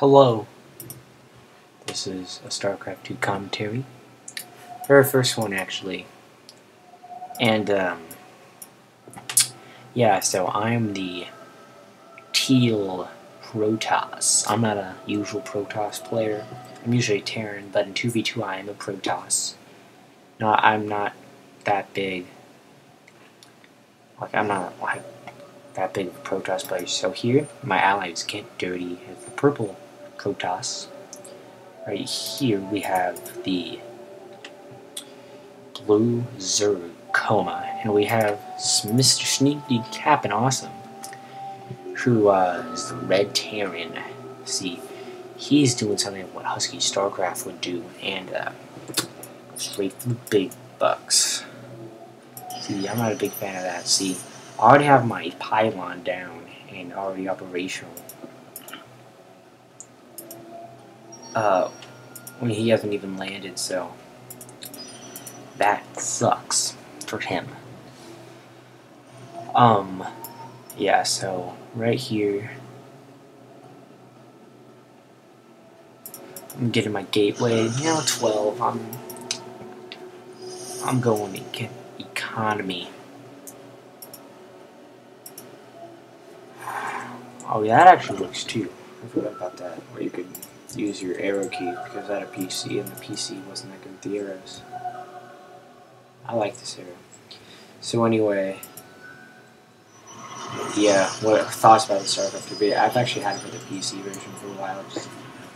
Hello. This is a StarCraft 2 commentary. Very first one, actually. And, um, yeah, so I'm the Teal Protoss. I'm not a usual Protoss player. I'm usually Terran, but in 2v2 I am a Protoss. No, I'm not that big. Like, I'm not like that big of a Protoss player. So here, my allies get dirty as the purple Protoss. Right here we have the blue Zercoma, and we have Mr. Sneaky Captain Awesome, who uh, is the Red Terran. See, he's doing something what Husky Starcraft would do, and uh, straight for the big bucks. See, I'm not a big fan of that. See, I already have my pylon down and already operational. Uh, when he hasn't even landed, so that sucks for him. Um, yeah, so right here, I'm getting my gateway. You know, 12. I'm, I'm going to get economy. Oh, yeah, that actually works too. I forgot about that. Where you could use your arrow key because I had a PC and the PC wasn't that good with the arrows. I like this arrow. So anyway, yeah, what thoughts about the StarCraft 2 I've actually had it for the PC version for a while. Just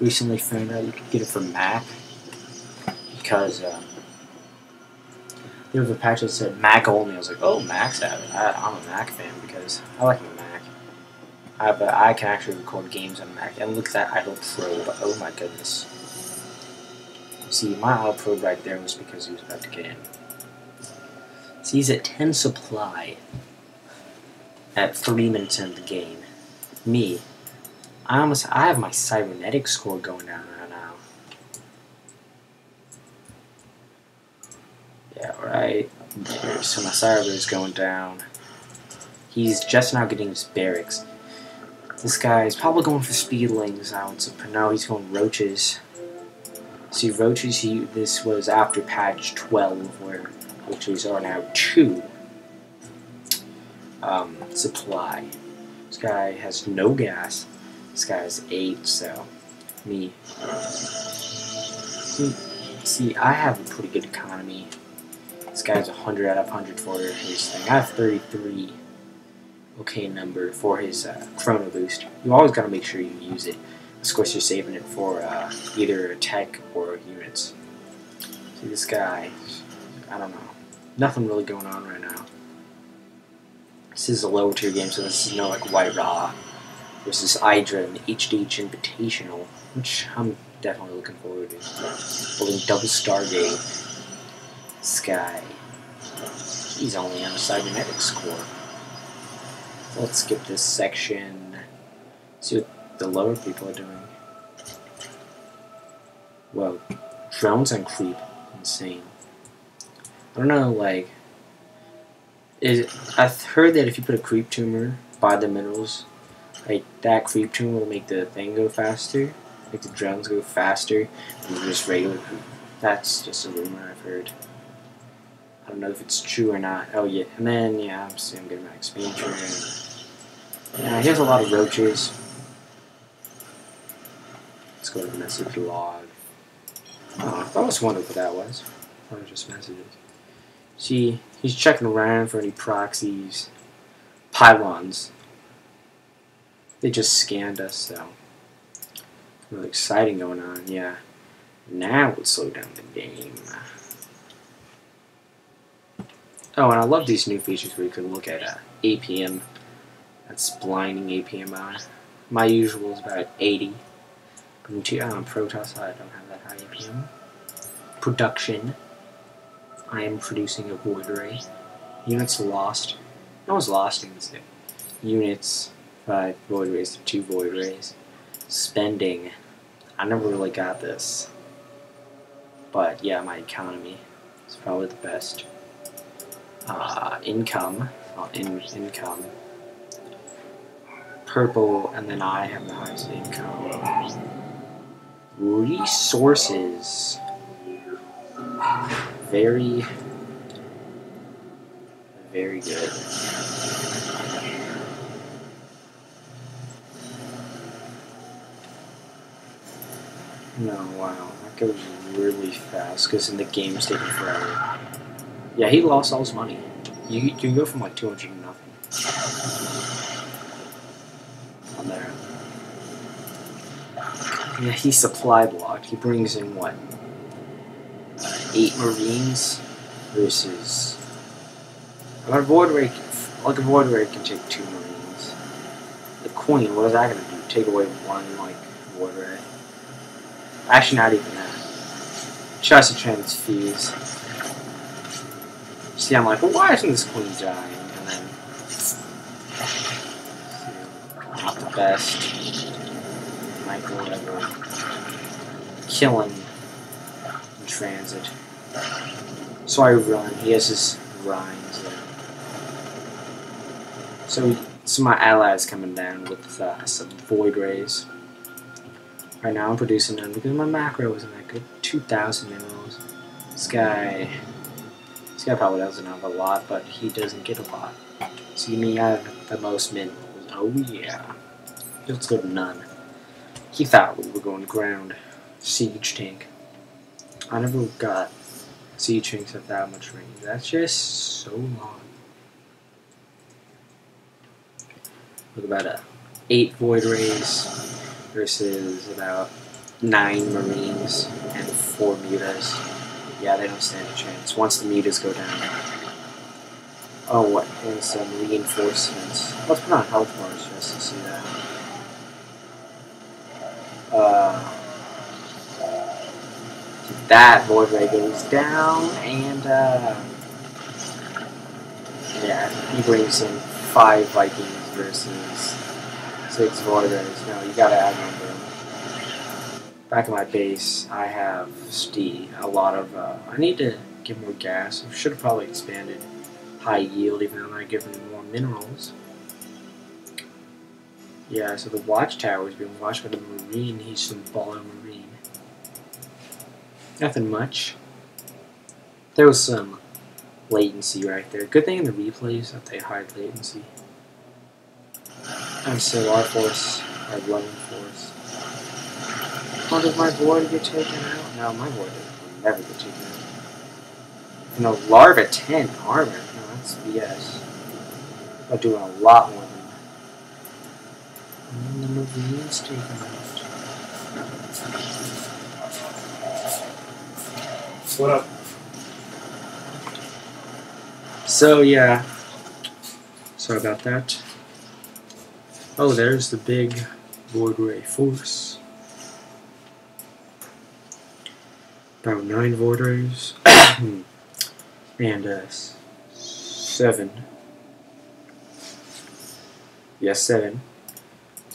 recently found out you could get it for Mac because um, there was a patch that said Mac only. I was like, oh, Mac's. I, I'm a Mac fan because I like my Mac. I, but I can actually record games on Mac. And look at that Idle Probe. Oh my goodness. See, my Idle Probe right there was because he was about to get in. See, he's at 10 supply at 3 minutes into the game. Me, I almost, I have my cybernetics core going down right now. Yeah, right there. So my cyber is going down. He's just now getting his barracks. This guy is probably going for speedlings now. It's a, no, he's going roaches. See, roaches, he, this was after patch 12, where roaches are now 2 um, supply. This guy has no gas. This guy has 8, so me. See, I have a pretty good economy. This guy has 100 out of 100 for his thing. I have 33 okay number for his uh, chrono boost. You always got to make sure you use it. Of course, you're saving it for uh, either tech or units. See this guy, I don't know. Nothing really going on right now. This is a lower tier game, so this is no like WhiteRa versus IdrA in the HDH Invitational, which I'm definitely looking forward to. Building double Stargate. Sky. He's only on a cybernetics core. Let's skip this section. See what the lower people are doing. Whoa. Drones and creep. Insane. I don't know, like... Is, I've heard that if you put a creep tumor by the minerals, like, that creep tumor will make the thing go faster. Make the drones go faster than just regular creep. That's just a rumor I've heard. I don't know if it's true or not. Oh, yeah. And then, yeah, obviously I'm getting my expansion. Yeah, he has a lot of roaches. Let's go to the message log. Oh, I was wondering what that was. Or just messages. See, he's checking around for any proxies. Pylons. They just scanned us, so. Really exciting going on, yeah. Now let's slow down the game. Oh, and I love these new features where you can look at uh, APM that's blinding APM My usual is about 80. But in um, Protoss, I don't have that high APM. Production. I am producing a void ray. Units lost. No one's lost in this. game. Units, five void rays, two void rays. Spending. I never really got this. But yeah, my economy is probably the best. Uh, income. Well, in, income purple, and then I have the highest income. Resources. Very, very good. No, wow, that goes really fast because in the game's taking forever. Yeah, he lost all his money. You you can go from like 200 to nothing. On there. Yeah, he supply blocked. He brings in what? Uh, eight Marines versus. Like a void ray, like a void ray can take two Marines. The Queen, what is that gonna do? Take away one like void ray. Actually, not even that. To transfuse. See, I'm like, well, why isn't this queen dying? Best. Michael ever killing in transit. So I run. He has his rhymes there. So, so my allies coming down with uh, some void rays. Right now I'm producing none because my macro isn't that good. 2,000 minerals. This guy, this guy probably doesn't have a lot, but he doesn't get a lot. See me, I have the most minerals. Oh yeah. Let's go to none. He thought we were going ground. Siege tank. I never got siege tanks at that much range. That's just so long. Look about a eight void rays versus about nine Marines and four mutas. Yeah, they don't stand a chance. Once the mutas go down. Oh, what? And some reinforcements. Let's put on health bars just to see that. Uh, that void ray goes down, and uh, yeah, he brings in five Vikings versus six void rays. No, you gotta outnumber him. Back at my base, I have Stee. A lot of. Uh, I need to get more gas. I should have probably expanded high yield, even though I'm not giving more minerals. Yeah, so the watchtower is being watched by the Marine. He's some baller Marine. Nothing much. There was some latency right there. Good thing in the replays that they hide latency. And so our force, our running force. How does my void get taken out? No, my void will never get taken out. No, Larva 10 armor. No, that's BS. I'm doing a lot more And the Marines taken out. What up? So yeah. Sorry about that. Oh, there's the big Void Ray force. About nine Void Rays. and uh, seven. Yes, seven.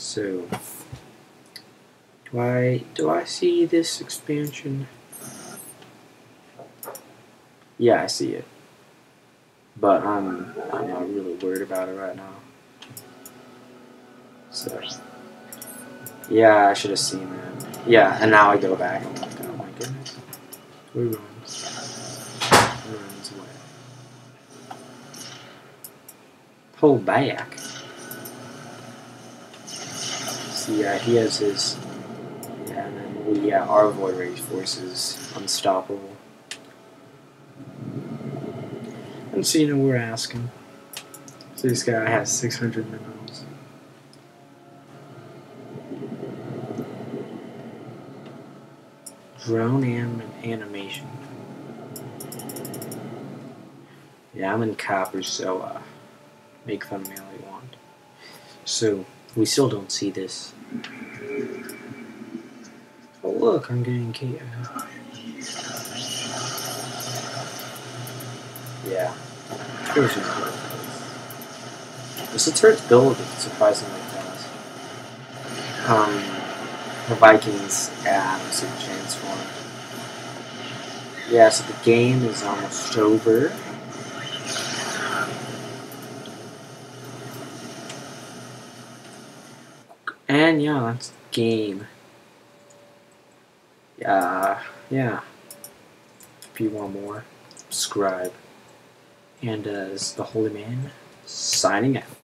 So, do I do I see this expansion? Yeah, I see it but I'm I'm not really worried about it right now. So yeah, I should have seen that. Yeah, and now I go back. I'm like, oh my goodness, we runs, runs away. Pull back. Yeah, he has his. Yeah, and then we yeah, our void rage force is unstoppable. And so, you know, we're asking. So this guy has 600 minerals. Drone anim animation. Yeah, I'm in copper, so uh, make fun of me all you want. So, we still don't see this. Oh look, I'm getting K. uh, Yeah. Both ways. This turret's build surprisingly fast. Um, the Vikings have a super chance for him. Yeah, so the game is almost over. Yeah, that's the game. Yeah, yeah. If you want more, subscribe. And uh, this is the Holy Man signing out.